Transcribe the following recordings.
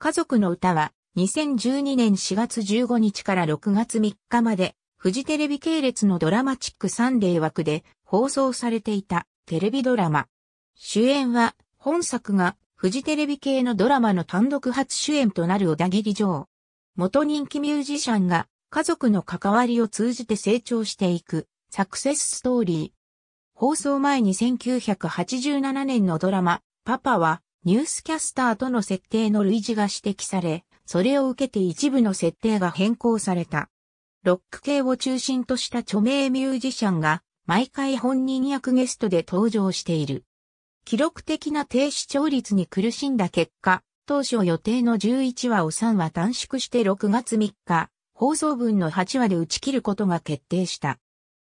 家族の歌は2012年4月15日から6月3日までフジテレビ系列のドラマチックサンデー枠で放送されていたテレビドラマ。主演は本作がフジテレビ系のドラマの単独初主演となる小田切城。元人気ミュージシャンが家族の関わりを通じて成長していくサクセスストーリー。放送前に1987年のドラマ、パパはニュースキャスターとの設定の類似が指摘され、それを受けて一部の設定が変更された。ロック系を中心とした著名ミュージシャンが毎回本人役ゲストで登場している。記録的な低視聴率に苦しんだ結果、当初予定の11話を3話短縮して6月3日、放送分の8話で打ち切ることが決定した。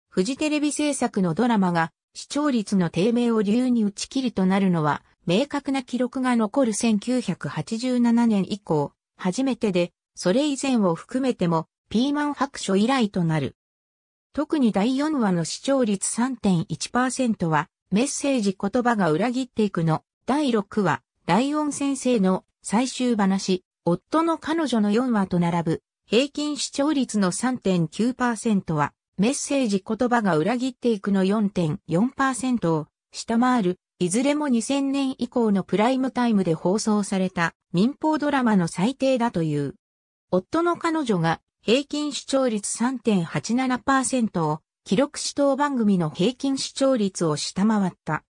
フジテレビ制作のドラマが視聴率の低迷を理由に打ち切るとなるのは、明確な記録が残る1987年以降、初めてで、それ以前を含めても、ピーマン白書以来となる。特に第4話の視聴率3.1%は、メッセージ言葉が裏切っていくの。第6話、ライオン先生の最終話、夫の彼女の4話と並ぶ、平均視聴率の3.9%は、メッセージ言葉が裏切っていくの4.4%を下回る、いずれも2000年以降のプライムタイムで放送された民放ドラマの最低だという。夫の彼女が平均視聴率3.87%を記録視聴番組の平均視聴率を下回った。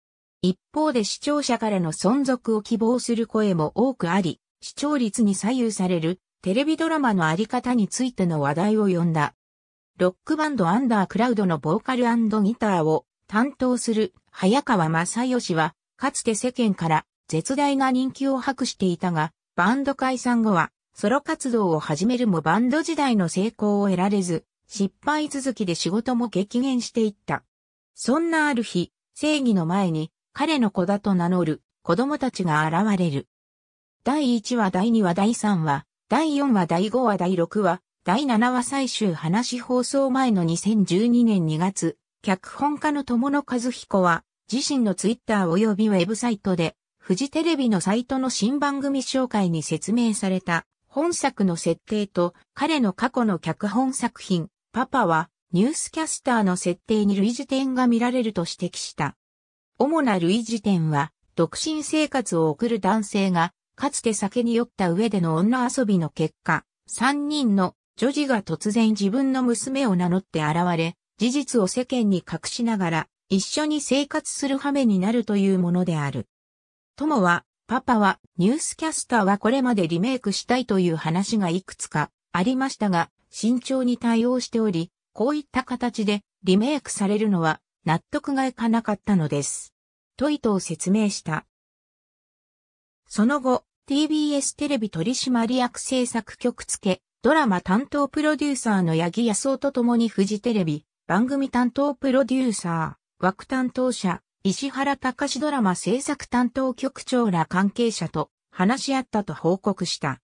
一方で視聴者からの存続を希望する声も多くあり、視聴率に左右されるテレビドラマのあり方についての話題を呼んだ。ロックバンドアンダークラウドのボーカルギターを担当する早川正義は、かつて世間から絶大な人気を博していたが、バンド解散後はソロ活動を始めるもバンド時代の成功を得られず、失敗続きで仕事も激減していった。そんなある日、正義の前に彼の子だと名乗る子供たちが現れる。第1話、第2話、第3話、第4話、第5話、第6話、第7話最終話放送前の2012年2月、脚本家の友野和彦は、自身のツイッター及びウェブサイトで、フジテレビのサイトの新番組紹介に説明された、本作の設定と彼の過去の脚本作品、パパは、ニュースキャスターの設定に類似点が見られると指摘した。主な類似点は、独身生活を送る男性が、かつて酒に酔った上での女遊びの結果、三人の女児が突然自分の娘を名乗って現れ、事実を世間に隠しながら、一緒に生活する羽目になるというものである。友は、パパは、ニュースキャスターはこれまでリメイクしたいという話がいくつかありましたが、慎重に対応しており、こういった形でリメイクされるのは納得がいかなかったのです。と意図を説明した。その後、TBS テレビ取締役制作局付、ドラマ担当プロデューサーの八木康夫と共にフジテレビ、番組担当プロデューサー、枠担当者、石原隆ドラマ制作担当局長ら関係者と話し合ったと報告した。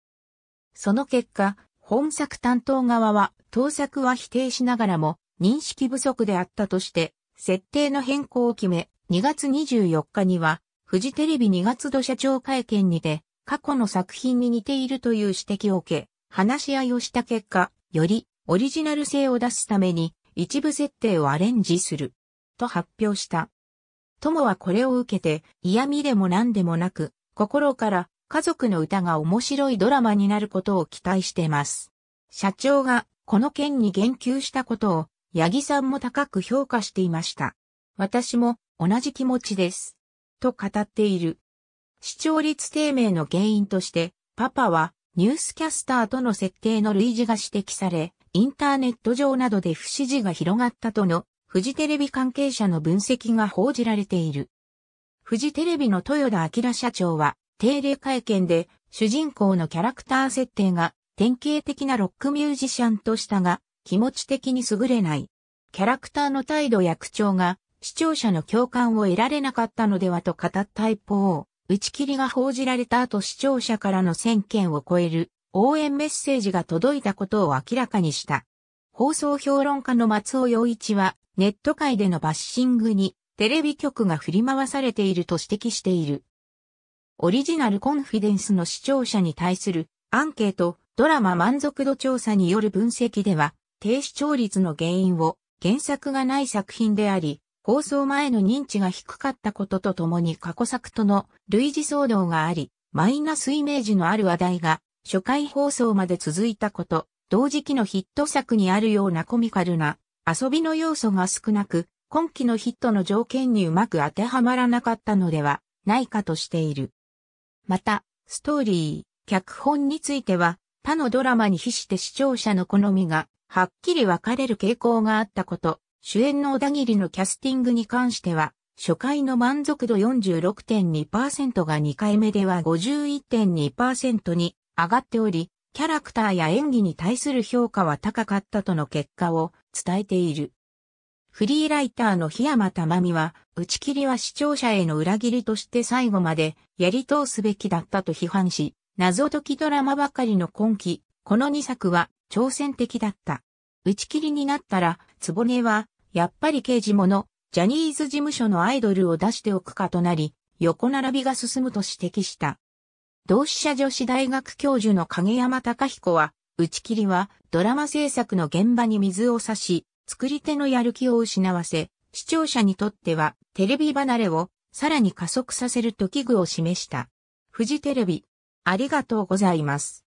その結果、本作担当側は、盗作は否定しながらも、認識不足であったとして、設定の変更を決め、2月24日には、フジテレビ2月度社長会見にて、過去の作品に似ているという指摘を受け、話し合いをした結果、よりオリジナル性を出すために一部設定をアレンジする。と発表した。友はこれを受けて嫌味でも何でもなく、心から家族の歌が面白いドラマになることを期待しています。社長がこの件に言及したことを、八木さんも高く評価していました。私も同じ気持ちです。と語っている。視聴率低迷の原因として、パパはニュースキャスターとの設定の類似が指摘され、インターネット上などで不支持が広がったとの、フジテレビ関係者の分析が報じられている。フジテレビの豊田明社長は、定例会見で、主人公のキャラクター設定が、典型的なロックミュージシャンとしたが、気持ち的に優れない。キャラクターの態度や口調が、視聴者の共感を得られなかったのではと語った一方、打ち切りが報じられた後視聴者からの1000件を超える応援メッセージが届いたことを明らかにした。放送評論家の松尾洋一はネット界でのバッシングにテレビ局が振り回されていると指摘している。オリジナルコンフィデンスの視聴者に対するアンケート、ドラマ満足度調査による分析では、低視聴率の原因を原作がない作品であり、放送前の認知が低かったこととともに過去作との類似騒動があり、マイナスイメージのある話題が初回放送まで続いたこと、同時期のヒット作にあるようなコミカルな遊びの要素が少なく、今期のヒットの条件にうまく当てはまらなかったのではないかとしている。また、ストーリー、脚本については、他のドラマに比して視聴者の好みが、はっきり分かれる傾向があったこと、主演の小田切のキャスティングに関しては、初回の満足度46.2%が2回目では51.2%に上がっており、キャラクターや演技に対する評価は高かったとの結果を伝えている。フリーライターの檜山玉美は、打ち切りは視聴者への裏切りとして最後までやり通すべきだったと批判し、謎解きドラマばかりの今期、この2作は挑戦的だった。打ち切りになったら、つぼねは、やっぱり刑事物、ジャニーズ事務所のアイドルを出しておくかとなり、横並びが進むと指摘した。同志社女子大学教授の影山隆彦は、打ち切りはドラマ制作の現場に水を差し、作り手のやる気を失わせ、視聴者にとってはテレビ離れをさらに加速させると危惧を示した。フジテレビ、ありがとうございます。